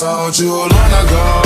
told you long ago.